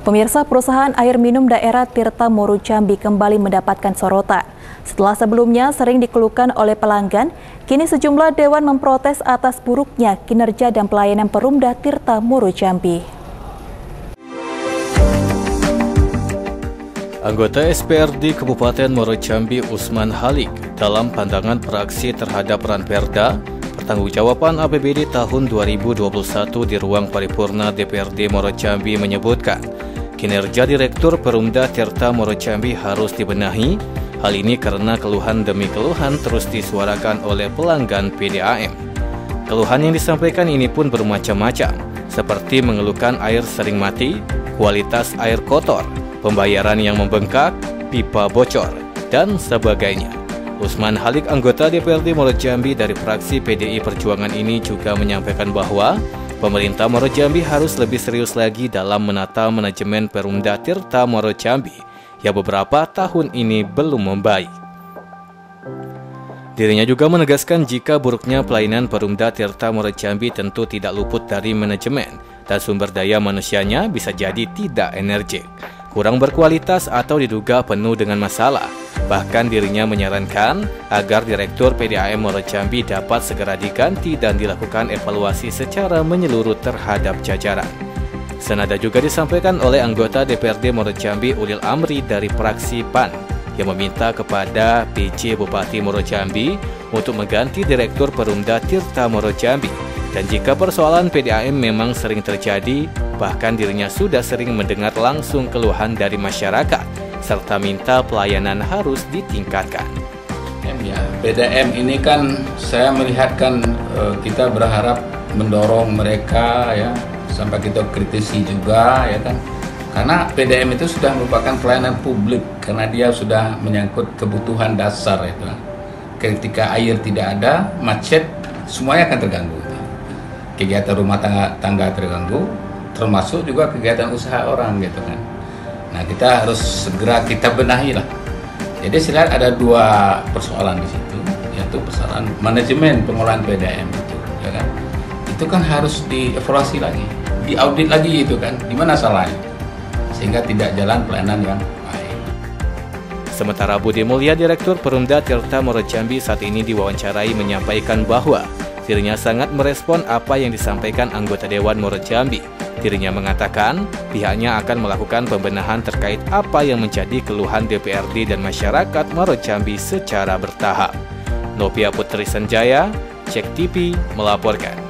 Pemirsa perusahaan air minum daerah Tirta Moru Jambi kembali mendapatkan sorotan. Setelah sebelumnya sering dikeluhkan oleh pelanggan, kini sejumlah dewan memprotes atas buruknya kinerja dan pelayanan Perumda Tirta Moru Jambi. Anggota SPRD Kabupaten Muaro Jambi Usman Halik dalam pandangan praksi terhadap Ranperda Pertanggungjawaban APBD tahun 2021 di ruang paripurna DPRD Muaro Jambi menyebutkan kinerja Direktur Perumda Tirta Moro Jambi harus dibenahi. Hal ini karena keluhan demi keluhan terus disuarakan oleh pelanggan PDAM. Keluhan yang disampaikan ini pun bermacam-macam, seperti mengeluhkan air sering mati, kualitas air kotor, pembayaran yang membengkak, pipa bocor, dan sebagainya. Usman Halik, anggota DPRD Moro Jambi dari fraksi PDI Perjuangan ini juga menyampaikan bahwa Pemerintah Moro Jambi harus lebih serius lagi dalam menata manajemen Perumda Tirta Moro Jambi yang beberapa tahun ini belum membaik. Dirinya juga menegaskan jika buruknya pelayanan Perumda Tirta Moro Jambi tentu tidak luput dari manajemen dan sumber daya manusianya bisa jadi tidak energik, kurang berkualitas atau diduga penuh dengan masalah Bahkan dirinya menyarankan agar Direktur PDAM Muaro Jambi dapat segera diganti dan dilakukan evaluasi secara menyeluruh terhadap jajaran. Senada juga disampaikan oleh anggota DPRD Muaro Jambi Ulil Amri dari fraksi PAN yang meminta kepada PJ Bupati Muaro Jambi untuk mengganti Direktur Perumda Tirta Muaro Jambi. Dan jika persoalan PDAM memang sering terjadi, bahkan dirinya sudah sering mendengar langsung keluhan dari masyarakat serta minta pelayanan harus ditingkatkan. Ya, PDM ini kan saya melihatkan uh, kita berharap mendorong mereka ya sampai kita kritisi juga ya kan? Karena PDM itu sudah merupakan pelayanan publik karena dia sudah menyangkut kebutuhan dasar itu ketika air tidak ada macet semuanya akan terganggu. Kegiatan rumah tangga, tangga terganggu termasuk juga kegiatan usaha orang gitu kan Nah kita harus segera kita benahi lah. Jadi saya ada dua persoalan di situ, yaitu persoalan manajemen pengolahan PDM itu, ya kan? Itu kan harus dievaluasi lagi, diaudit lagi itu kan, di mana salahnya, sehingga tidak jalan pelayanan yang baik. Sementara Budi Mulia, Direktur Perumda Tirta Moro Jambi saat ini diwawancarai menyampaikan bahwa dirinya sangat merespon apa yang disampaikan anggota Dewan Moro Jambi Dirinya mengatakan pihaknya akan melakukan pembenahan terkait apa yang menjadi keluhan DPRD dan masyarakat Maro Jambi secara bertahap. Novia Putri Senjaya, Cek TV melaporkan.